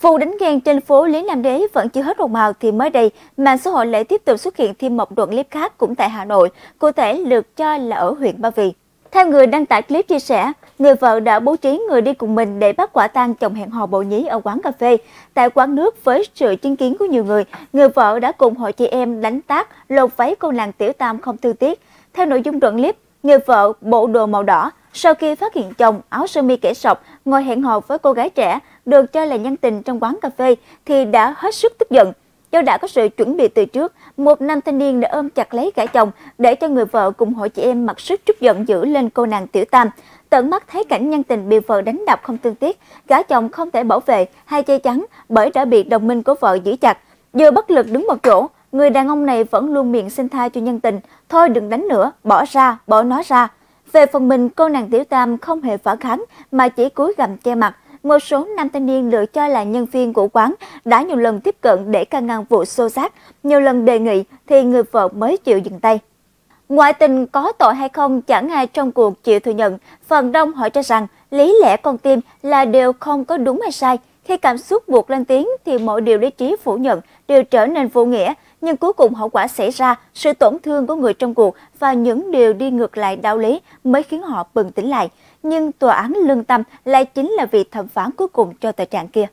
Vụ đánh ghen trên phố Lý Nam Đế vẫn chưa hết một màu thì mới đây, mạng xã hội lại tiếp tục xuất hiện thêm một đoạn clip khác cũng tại Hà Nội, cụ thể được cho là ở huyện Ba Vì. Theo người đăng tải clip chia sẻ, người vợ đã bố trí người đi cùng mình để bắt quả tang chồng hẹn hò bộ nhí ở quán cà phê. Tại quán nước với sự chứng kiến của nhiều người, người vợ đã cùng hội chị em đánh tác lột váy cô nàng tiểu tam không thư tiếc. Theo nội dung đoạn clip, người vợ bộ đồ màu đỏ, sau khi phát hiện chồng áo sơ mi kẻ sọc ngồi hẹn hò với cô gái trẻ được cho là nhân tình trong quán cà phê thì đã hết sức tức giận. Do đã có sự chuẩn bị từ trước, một nam thanh niên đã ôm chặt lấy gã chồng để cho người vợ cùng hội chị em mặc sức trút giận dữ lên cô nàng tiểu tam. Tận mắt thấy cảnh nhân tình bị vợ đánh đập không tương tiếc, gã chồng không thể bảo vệ hay che chắn bởi đã bị đồng minh của vợ giữ chặt. Vừa bất lực đứng một chỗ, người đàn ông này vẫn luôn miệng xin tha cho nhân tình. Thôi đừng đánh nữa, bỏ ra, bỏ nó ra. Về phần mình, cô nàng Tiểu Tam không hề phản kháng mà chỉ cúi gằm che mặt. Một số nam thanh niên được cho là nhân viên của quán đã nhiều lần tiếp cận để can ngăn vụ xô xát, nhiều lần đề nghị thì người vợ mới chịu dừng tay. Ngoại tình có tội hay không chẳng ai trong cuộc chịu thừa nhận. Phần đông hỏi cho rằng lý lẽ con tim là điều không có đúng hay sai. Khi cảm xúc buộc lên tiếng thì mọi điều lý trí phủ nhận đều trở nên vô nghĩa, nhưng cuối cùng hậu quả xảy ra, sự tổn thương của người trong cuộc và những điều đi ngược lại đạo lý mới khiến họ bừng tỉnh lại. Nhưng tòa án lương tâm lại chính là vị thẩm phán cuối cùng cho tội trạng kia.